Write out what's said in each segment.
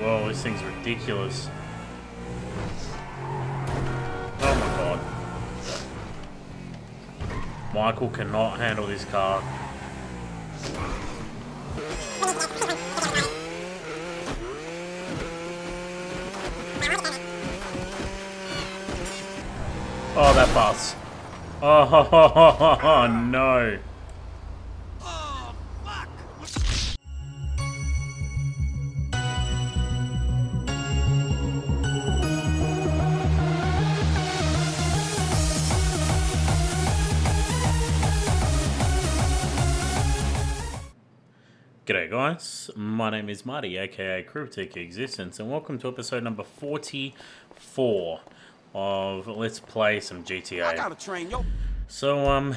Whoa, this thing's ridiculous. Oh my god. Michael cannot handle this car. Oh, that bus. Oh, no. Guys, my name is Marty aka Cryptic Existence and welcome to episode number 44 of Let's Play some GTA. Train yo. So, um,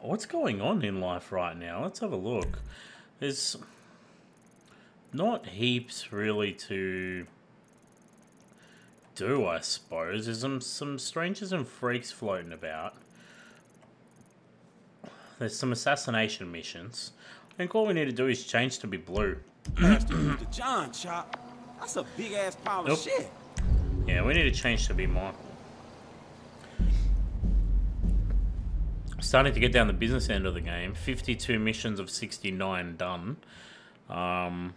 what's going on in life right now? Let's have a look. There's not heaps really to do, I suppose. There's some, some strangers and freaks floating about. There's some assassination missions. I think all we need to do is change to be blue. The John chop. That's a big ass pile Nope. of shit. Yeah, we need to change to be Michael. Starting to get down the business end of the game. 52 missions of 69 done. Um,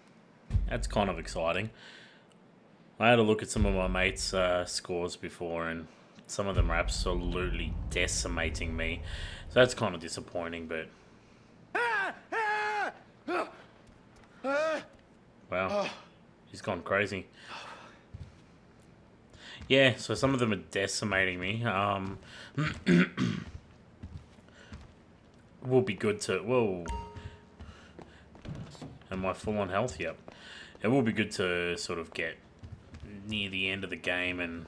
that's kind of exciting. I had a look at some of my mates' uh, scores before, and some of them are absolutely decimating me. So that's kind of disappointing, but wow, he's gone crazy. Yeah, so some of them are decimating me. Um, will be good to whoa. Am I full on health? Yep. It will be good to sort of get near the end of the game and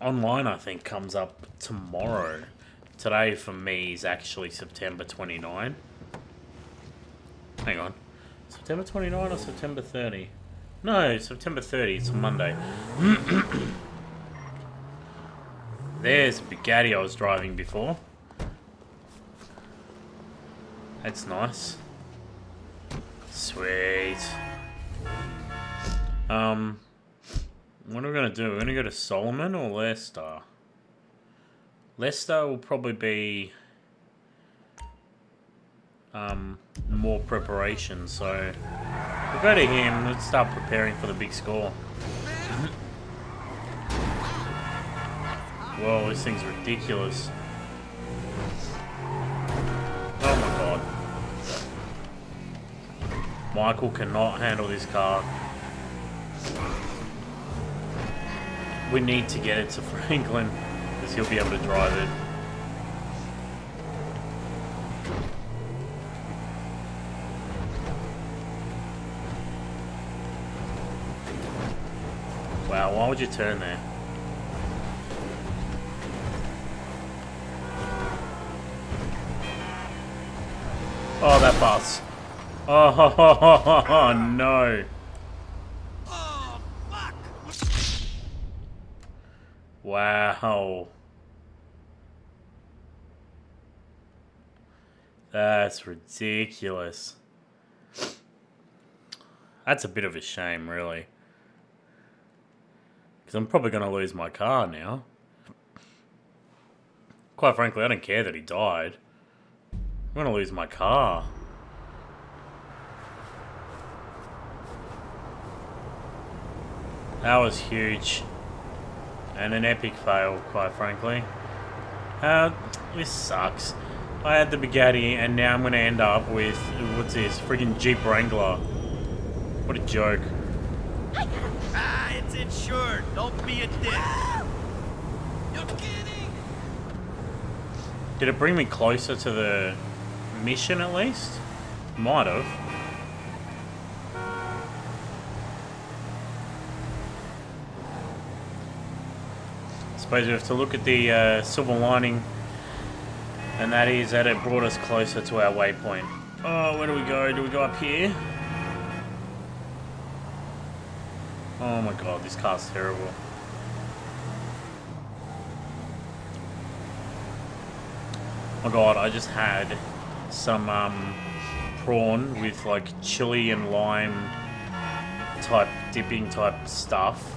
online. I think comes up tomorrow. Today for me is actually September 29. Hang on, September 29 or September 30? No, September 30. It's a Monday. There's the Bugatti I was driving before. That's nice. Sweet. Um, what are we gonna do? We're gonna go to Solomon or Lester. Lester will probably be um, more preparation, so we'll go to him. Let's start preparing for the big score. Whoa, this thing's ridiculous. Oh my god. Michael cannot handle this car. We need to get it to Franklin, because he'll be able to drive it. Wow, why would you turn there? Oh, that bus. Oh, no. Wow. That's ridiculous. That's a bit of a shame, really. Because I'm probably going to lose my car now. Quite frankly, I don't care that he died. I'm going to lose my car. That was huge. And an epic fail, quite frankly. Uh, this sucks. I had the Bugatti, and now I'm going to end up with, what's this, freaking Jeep Wrangler. What a joke. Insured. Don't be a dick. You're kidding. Did it bring me closer to the mission at least? Might have. Suppose we have to look at the uh, silver lining, and that is that it brought us closer to our waypoint. Oh, where do we go? Do we go up here? Oh my god, this car's terrible. Oh my god, I just had some um, prawn with like chili and lime type dipping type stuff.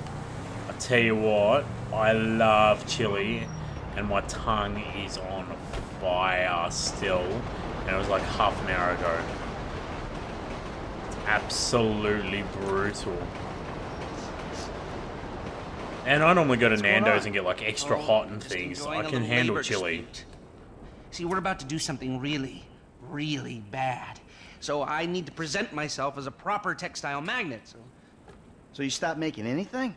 I tell you what, I love chili, and my tongue is on fire still. And it was like half an hour ago. It's absolutely brutal. And I normally go to Nando's and get like extra Oh, hot and things. I can handle chili. dispute. See, we're about to do something really, really bad. So I need to present myself as a proper textile magnet. So So you stopped making anything?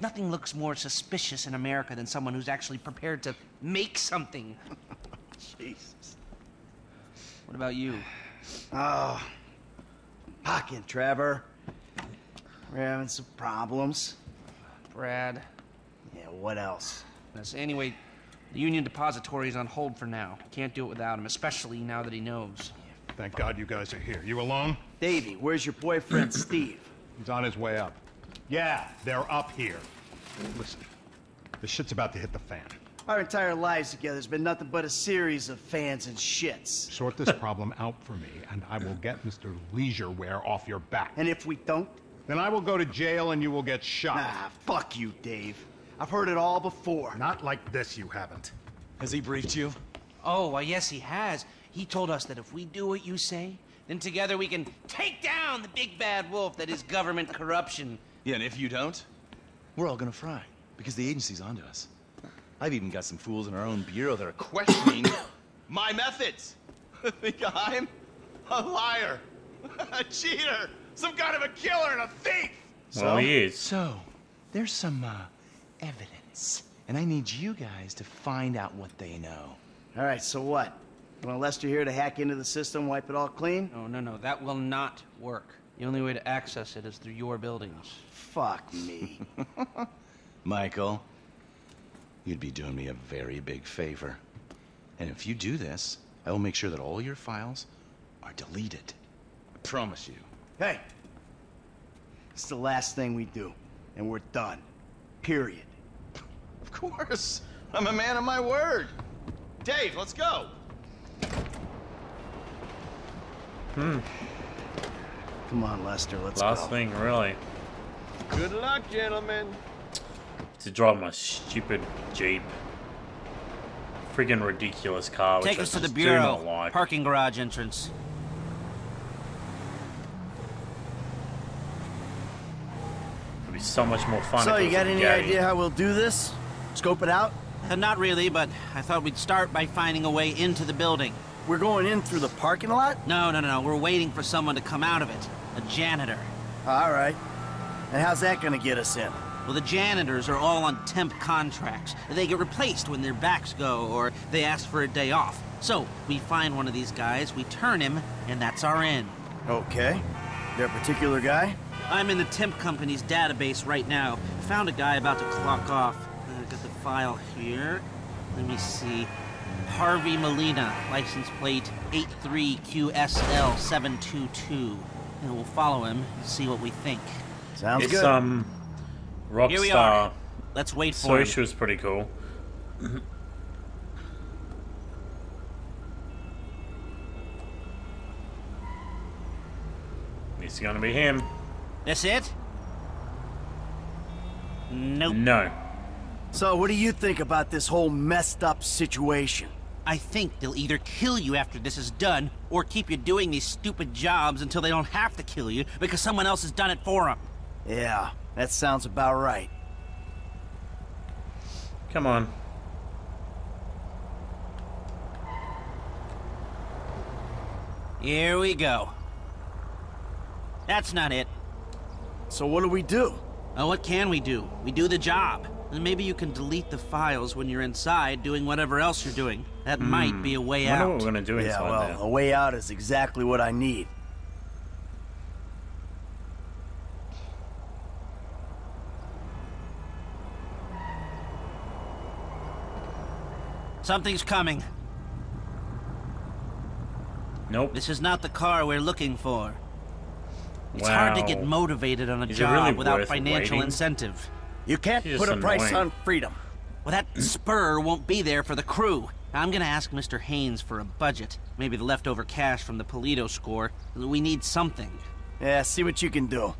nothing looks more suspicious in America than someone who's actually prepared to make something. Jesus. What about you? Oh, pocket, Trevor. We're having some problems. Brad. Yeah, what else? Yes, Anyway, the Union Depository is on hold for now. Can't do it without him, especially now that he knows. Thank God you guys are here. You alone? Davey, where's your boyfriend, Steve? He's on his way up. Yeah, they're up here. Listen, the shit's about to hit the fan. Our entire lives together has been nothing but a series of fans and shits. Sort this problem out for me, and I will get Mr. Leisureware off your back. And if we don't, Then I will go to jail and you will get shot. ah, fuck you, Dave. I've heard it all before. Not like this, you haven't. Has he briefed you? Oh, well, yes, he has. He told us that if we do what you say, then together we can take down the big bad wolf that is government corruption. Yeah, and if you don't, we're all gonna fry. Because the agency's onto us. I've even got some fools in our own bureau that are questioning my methods. Think I'm a liar, a cheater, some kind of a killer and a thief. Well, he is. So, there's some uh, evidence, and I need you guys to find out what they know. All right, so what? You want Lester here to hack into the system, wipe it all clean? No, no, no, that will not work. The only way to access it is through your buildings. Fuck me. Michael, you'd be doing me a very big favor. And if you do this, I will make sure that all your files are deleted. I promise you. Hey, it's the last thing we do, and we're done. Period. Of course. I'm a man of my word. Dave, let's go. Hmm. Come on, Lester, let's go. Last go. thing, really. Good luck, gentlemen. To drive my stupid Jeep. Freaking ridiculous car. Which Take I us to the bureau. like. Parking garage entrance. It'd be so much more fun. So, you got any Bugatti. idea how we'll do this? Scope it out? Uh, not really, but I thought we'd start by finding a way into the building. We're going in through the parking lot? No, no, no, no. We're waiting for someone to come out of it. A janitor. All right. And how's that gonna get us in? Well, the janitors are all on temp contracts. They get replaced when their backs go or they ask for a day off. So, we find one of these guys, we turn him, and that's our in. Okay. There a particular guy? I'm in the temp company's database right now. Found a guy about to clock off. I got the file here. Let me see. Harvey Molina, license plate 83QSL722. And we'll follow him and see what we think. Sounds It's good. um, Here we Rockstar. are. Let's wait for him. Soish was pretty cool. it's gonna be him. That's it? Nope. No. So, what do you think about this whole messed up situation? I think they'll either kill you after this is done, or keep you doing these stupid jobs until they don't have to kill you because someone else has done it for them. Yeah, that sounds about right. Come on. Here we go. That's not it. So, what do we do? Now, what can we do? We do the job. And maybe you can delete the files when you're inside doing whatever else you're doing. That hmm. might be a way I wonder out. what we're gonna do Yeah, well, there. a way out is exactly what I need. Something's coming. Nope. This is not the car we're looking for. It's wow. hard to get motivated on a Is job really without financial waiting? incentive. You can't put a price on freedom. Well, that spur won't be there for the crew. I'm gonna ask Mr. Haines for a budget. Maybe the leftover cash from the Paleto score. We need something. Yeah, see what you can do.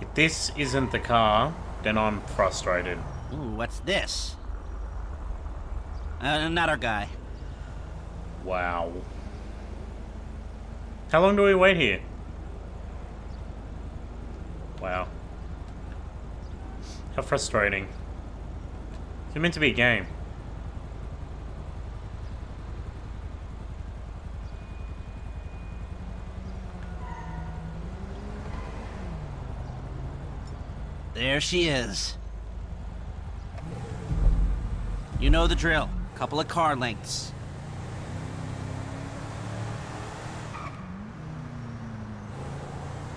If this isn't the car, then I'm frustrated. Ooh, what's this? Uh, not our guy. Wow. How long do we wait here? Wow. How frustrating. It's meant to be a game. There she is. You know the drill. Couple of car lengths.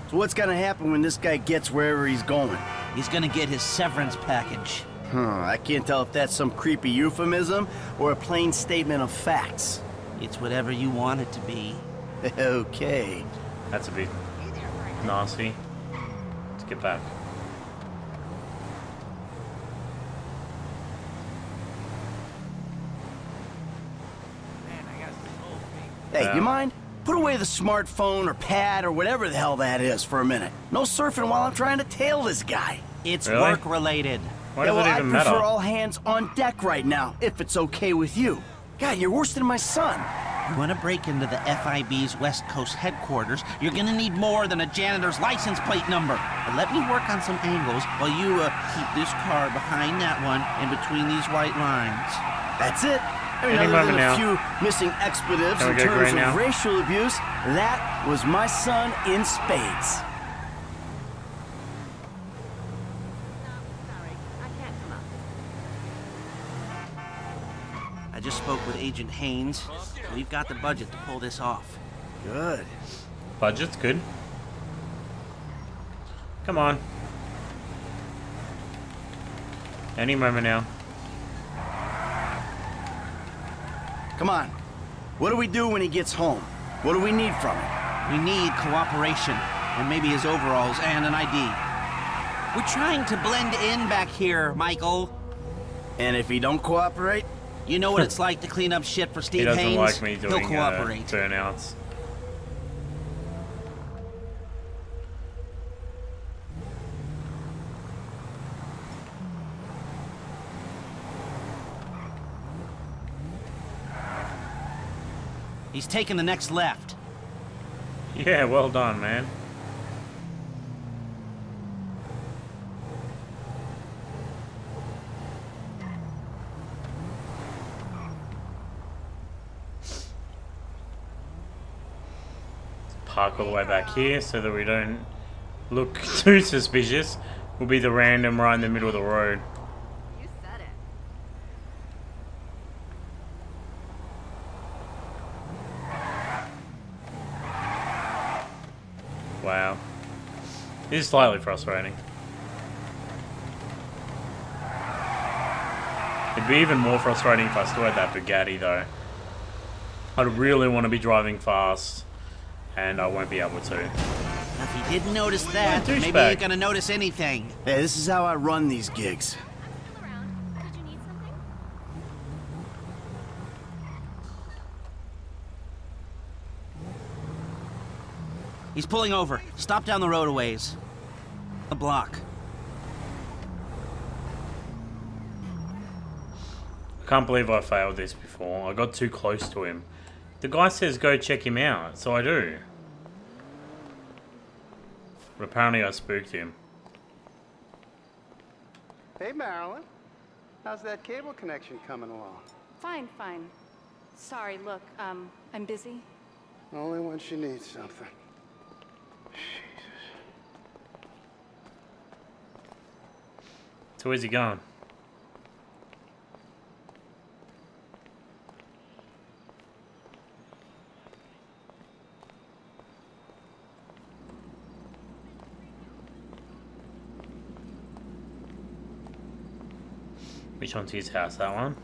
So what's gonna happen when this guy gets wherever he's going? He's gonna get his severance package. Huh, I can't tell if that's some creepy euphemism or a plain statement of facts. It's whatever you want it to be. okay. That's a bit nasty. Let's get back. Hey, Yeah. you mind? Put away the smartphone or pad or whatever the hell that is for a minute. No surfing while I'm trying to tail this guy. It's Really? work related. Why yeah, does well, it I prefer matter? all hands on deck right now, if it's okay with you. God, you're worse than my son. You want to break into the FIB's West Coast headquarters, you're going to need more than a janitor's license plate number. But let me work on some angles while you uh, keep this car behind that one in between these white lines. That's it. I mean, Any other moment than a now. few missing expletives in terms green of now? racial abuse, that was my son in spades. I can't come up. I just spoke with Agent Haines. We've got the budget to pull this off. Good. Budget's good. Come on. Any moment now. Come on. What do we do when he gets home? What do we need from him? We need cooperation, and maybe his overalls and an ID. We're trying to blend in back here, Michael. And if he don't cooperate? You know what it's like to clean up shit for Steve He doesn't Haines? like me He'll doing uh, cooperate. burnouts. He's taking the next left. Yeah, well done, man. Park all the way back here so that we don't look too suspicious. We'll be the random right in the middle of the road. You said it. Wow. This is slightly frustrating. It'd be even more frustrating if I still had that Bugatti though. I'd really want to be driving fast and I won't be able to. If he didn't notice that, maybe he douchebag. ain't gonna notice anything. Hey, this is how I run these gigs. I'm still around. Did you need something? He's pulling over. Stop down the road a ways. A block. I can't believe I failed this before. I got too close to him. The guy says go check him out, so I do. But apparently I spooked him. Hey, Marilyn. How's that cable connection coming along? Fine, fine. Sorry, look, um, I'm busy. Only when she needs something. So where's he going? Which one's his house? That one?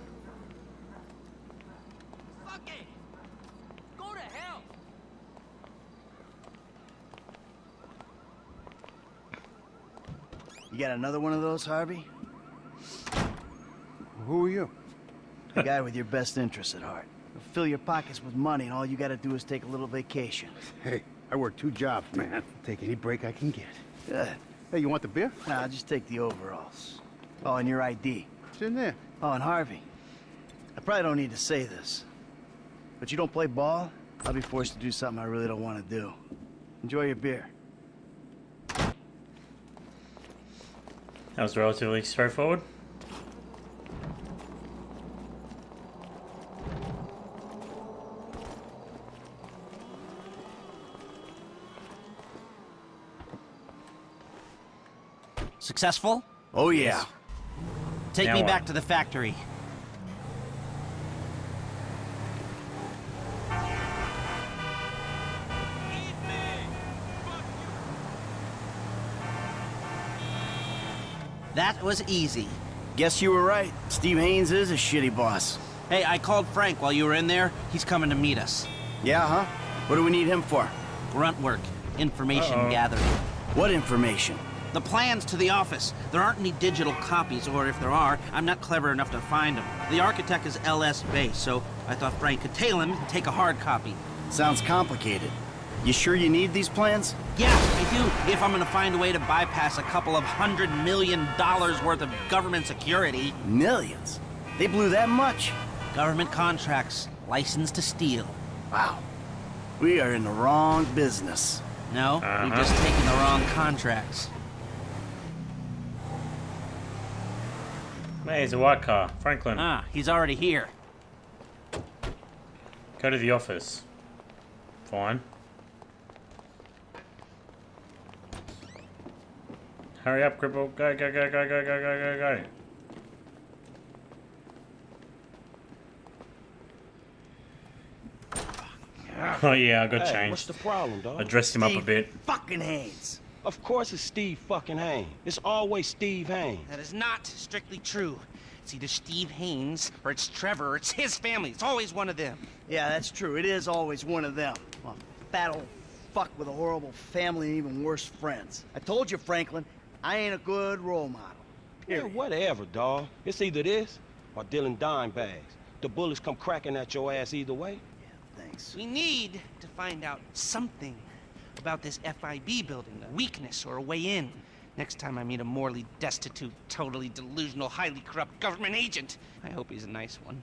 Fuck it! Go to hell! You got another one of those, Harvey? Who are you? The guy with your best interests at heart. He'll fill your pockets with money, and all you gotta do is take a little vacation. Hey, I work two jobs, man. Take any break I can get. Good. Hey, you want the beer? Nah, just take the overalls. Oh, and your ID. It's in there. Oh, and Harvey. I probably don't need to say this, but you don't play ball, I'll be forced to do something I really don't want to do. Enjoy your beer. That was relatively straightforward. Successful? Oh, yeah. Take Now me what? back to the factory. That was easy. Guess you were right. Steve Haines is a shitty boss. Hey, I called Frank while you were in there. He's coming to meet us. Yeah, huh? What do we need him for? Grunt work, information Uh-oh. gathering. What information? The plans to the office. There aren't any digital copies, or if there are, I'm not clever enough to find them. The architect is LS Base, so I thought Frank could tail him and take a hard copy. Sounds complicated. You sure you need these plans? Yeah, I do. If I'm gonna find a way to bypass a couple of hundred million dollars worth of government security. Millions. They blew that much. Government contracts, license to steal. Wow. We are in the wrong business. No, we've Uh-huh. just taken the wrong contracts. Hey, it's a white car. Franklin, Ah, he's already here. go to the office. Fine. Hurry up, cripple. Go, go, go, go, go, go, go, go, go. Ah. Oh yeah, I got Hey, changed. what's the problem, dog? I dressed him up a bit. Fucking Haines. Of course it's Steve fucking Haines. It's always Steve Haines. That is not strictly true. It's either Steve Haines or it's Trevor or it's his family. It's always one of them. Yeah, that's true. It is always one of them. Well, fat old fuck with a horrible family and even worse friends. I told you, Franklin, I ain't a good role model. Yeah, whatever, dog. It's either this or dealing dime bags. The bullets come cracking at your ass either way. Yeah, Thanks. We need to find out something about this FIB building, a weakness or a way in. Next time I meet a morally destitute, totally delusional, highly corrupt government agent, I hope he's a nice one.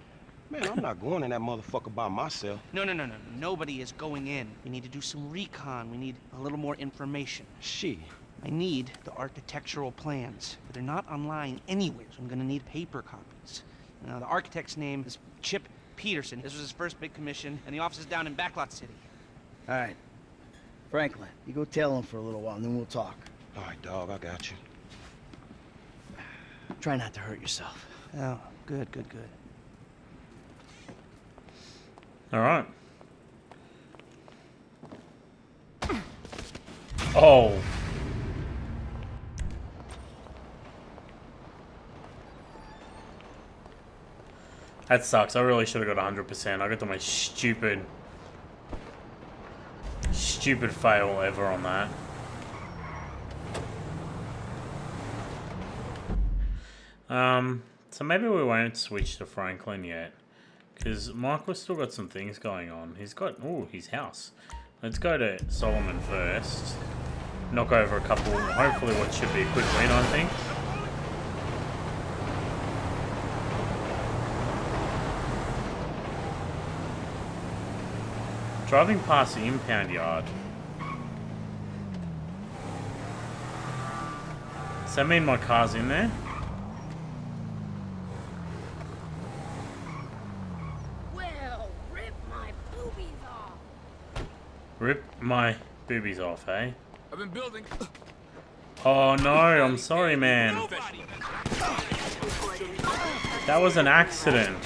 Man, I'm not going in that motherfucker by myself. No, no, no, no. Nobody is going in. We need to do some recon. We need a little more information. Shit. I need the architectural plans, but they're not online anywhere, so I'm gonna need paper copies. Now, the architect's name is Chip Peterson. This was his first big commission, and the office is down in Backlot City. All right. Franklin, you go tell him for a little while, and then we'll talk. All right, dog, I got you. Try not to hurt yourself. Oh, good, good, good. All right. Oh. That sucks. I really should have got 100%. I got the most stupid, stupid fail ever on that. Um, so maybe we won't switch to Franklin yet. Because Michael's still got some things going on. He's got, oh, his house. Let's go to Solomon first. Knock over a couple, hopefully what should be a quick win, I think. Driving past the impound yard. Does that mean my car's in there? Well, rip my boobies off. Rip my boobies off, hey? I've been building. Oh no, I'm sorry, man. That was an accident.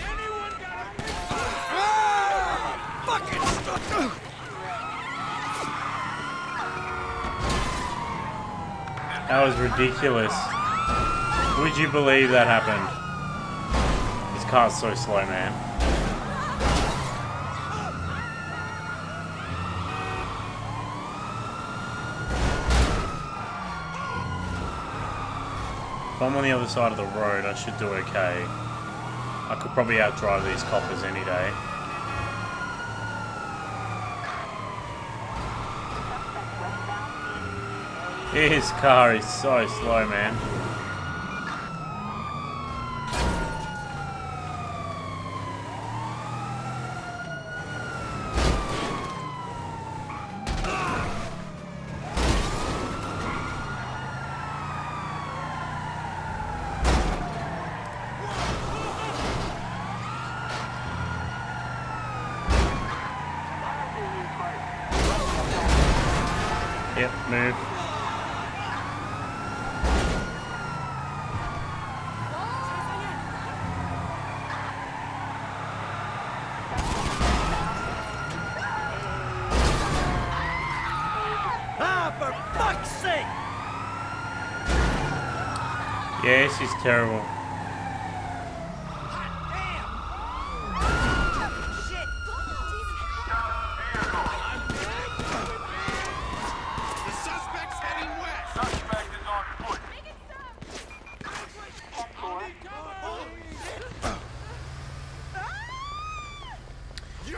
That was ridiculous. Would you believe that happened? This car's so slow, man. If I'm on the other side of the road, I should do okay. I could probably outdrive these coppers any day. His car is so slow, man. Yep, move. Ah, for fuck's sake! Yeah, this is terrible.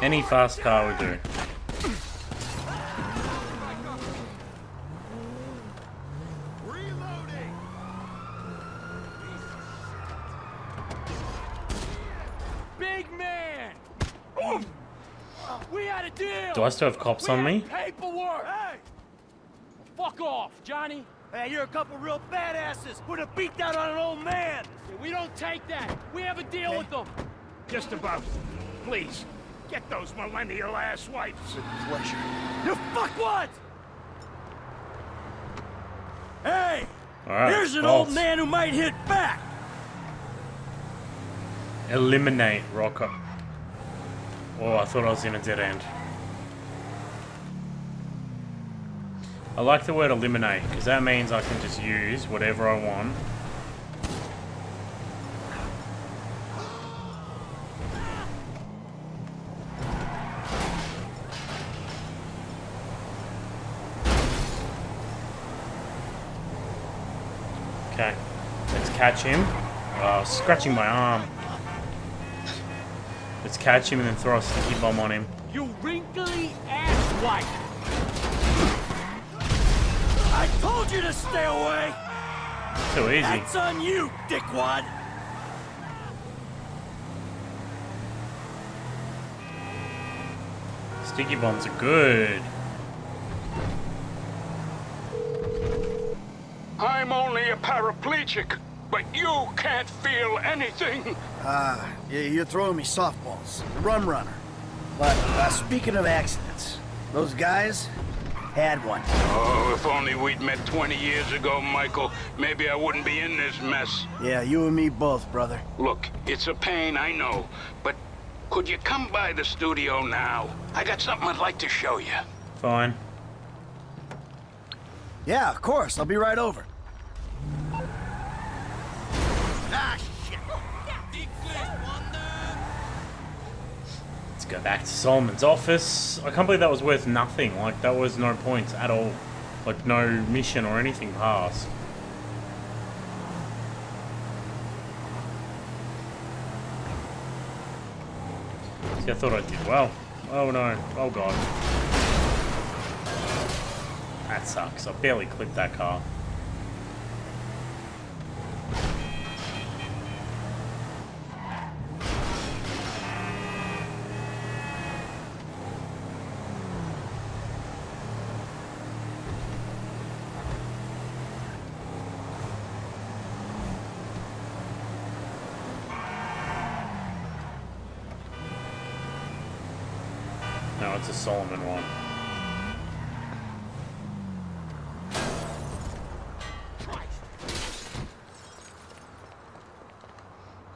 Any fast car would do. Reloading. Big man! We had a deal! Do I still have cops on me? Paperwork! Hey! Fuck off, Johnny! Hey, you're a couple real badasses. Put a beat down on an old man. We don't take that! We have a deal with them! Just about. Please, get those millennial ass wipes. Pleasure. You fuck what? Hey! Alright, Here's an false. old man who might hit back. Eliminate Rocco. Oh, I thought I was in a dead end. I like the word eliminate, because that means I can just use whatever I want. Okay, let's catch him. Oh, scratching my arm. Let's catch him and then throw a sticky bomb on him. You wrinkly ass wipe! Told you to stay away. Too easy. That's on you, dickwad. Sticky bombs are good. I'm only a paraplegic, but you can't feel anything. Ah, yeah, you're throwing me softballs. The rum runner. But uh, speaking of accidents, those guys had one. Oh, if only we'd met 20 years ago, Michael, maybe I wouldn't be in this mess. Yeah, you and me both, brother. Look, it's a pain, I know, but could you come by the studio now? I got something I'd like to show you. Fine. Yeah, of course. I'll be right over. Go back to Solomon's office. I can't believe that was worth nothing. Like, that was no points at all. Like, no mission or anything passed. See, I thought I did well. Oh no. Oh god. That sucks. I barely clipped that car. No, it's a Solomon one.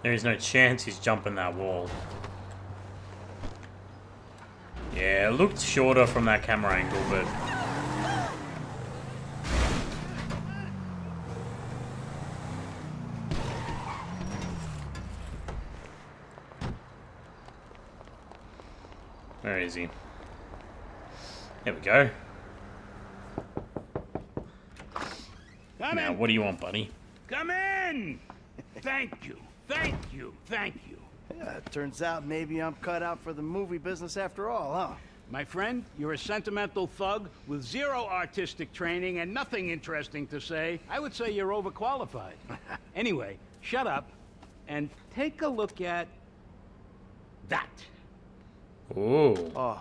There is no chance he's jumping that wall. Yeah, it looked shorter from that camera angle, but... Where is he? There we go. Come Now, in. what do you want, buddy? Come in. Thank you. Thank you. Thank you. Yeah, it turns out maybe I'm cut out for the movie business after all, huh? My friend, you're a sentimental thug with zero artistic training and nothing interesting to say. I would say you're overqualified. anyway, shut up and take a look at that. Ooh. Oh.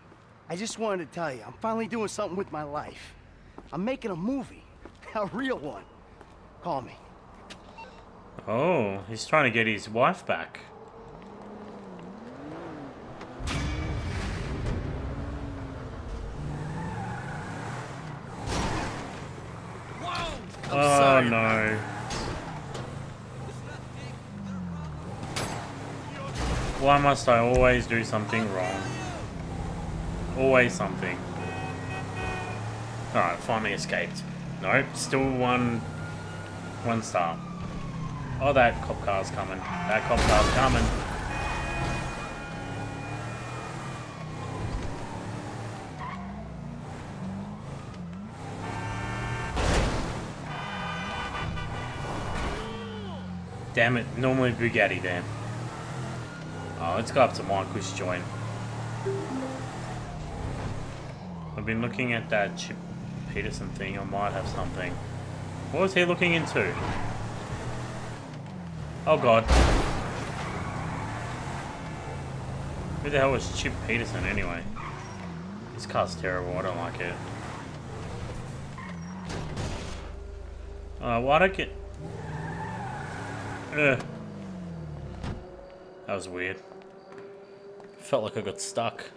I just wanted to tell you, I'm finally doing something with my life. I'm making a movie. A real one. Call me. Oh, he's trying to get his wife back. Oh no. Why must I always do something wrong? Always something. Alright, finally escaped. Nope, still one one star. Oh that cop car's coming. That cop car's coming. Damn it, normally Bugatti there. Oh, let's go up to Michael's joint. I've been looking at that Chip Peterson thing, I might have something. What was he looking into? Oh god. Who the hell was Chip Peterson anyway? This car's terrible, I don't like it. Uh, why don't get... Ugh. That was weird. Felt like I got stuck.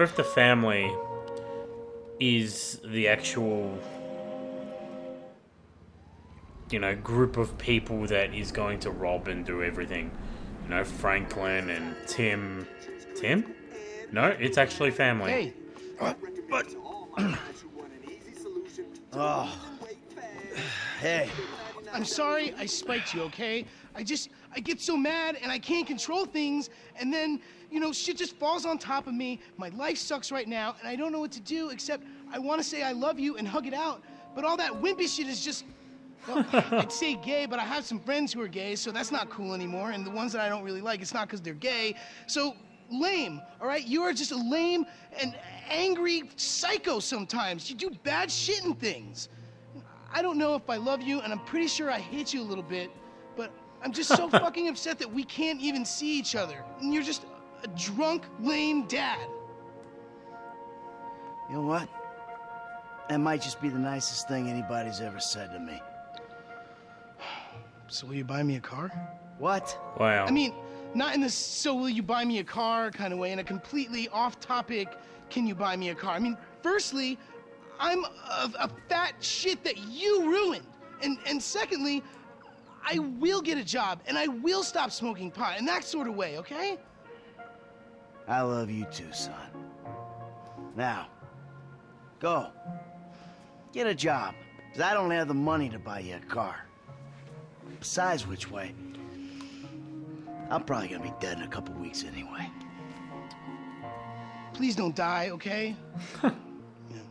Wonder if the family is the actual, you know, group of people that is going to rob and do everything. You know, Franklin and Tim. Tim? No, it's actually family. Hey, but Oh. Hey. I'm sorry I spiked you, okay? I just, I get so mad and I can't control things, and then, you know, shit just falls on top of me. My life sucks right now, and I don't know what to do except I want to say I love you and hug it out, but all that wimpy shit is just. Well, I'd say gay, but I have some friends who are gay, so that's not cool anymore. And the ones that I don't really like, it's not because they're gay. So lame, all right? You are just a lame and angry psycho sometimes. You do bad shit and things. I don't know if I love you, and I'm pretty sure I hate you a little bit, but I'm just so fucking upset that we can't even see each other. And you're just a drunk, lame dad. You know what? That might just be the nicest thing anybody's ever said to me. So will you buy me a car? What? Wow. I mean, not in this so will you buy me a car kind of way, in a completely off topic, can you buy me a car? I mean, firstly, I'm a, a fat shit that you ruined. And, and secondly, I will get a job and I will stop smoking pot in that sort of way, okay? I love you too, son. Now, go. Get a job. 'cause I don't have the money to buy you a car. Besides which way, I'm probably gonna be dead in a couple weeks anyway. Please don't die, okay?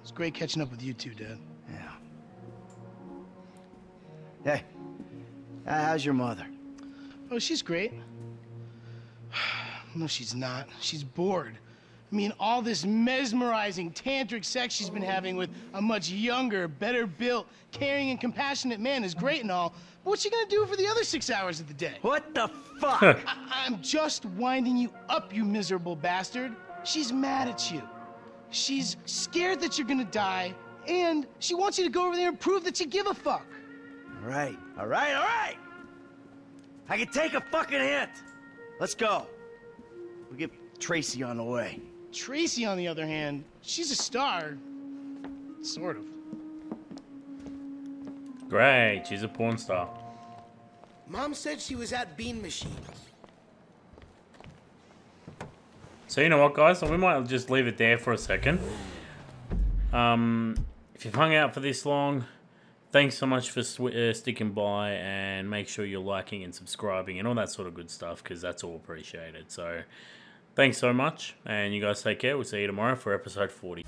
it's great catching up with you two, Dad. Yeah. Hey, uh, how's your mother? Oh, she's great. No, she's not. She's bored. I mean, all this mesmerizing tantric sex she's been having with a much younger, better built, caring, and compassionate man is great and all. But what's she gonna do for the other six hours of the day? What the fuck? I- I'm just winding you up, you miserable bastard. She's mad at you. She's scared that you're gonna die, and she wants you to go over there and prove that you give a fuck. All right, all right, all right! I can take a fucking hint. Let's go. We'll get Tracy on the way. Tracy, on the other hand, she's a star. Sort of. Great, she's a porn star. Mom said she was at Bean Machine. So you know what, guys? We might just leave it there for a second. Um, if you've hung out for this long, thanks so much for uh, sticking by, and make sure you're liking and subscribing and all that sort of good stuff because that's all appreciated. So, thanks so much, and you guys take care. We'll see you tomorrow for episode 40.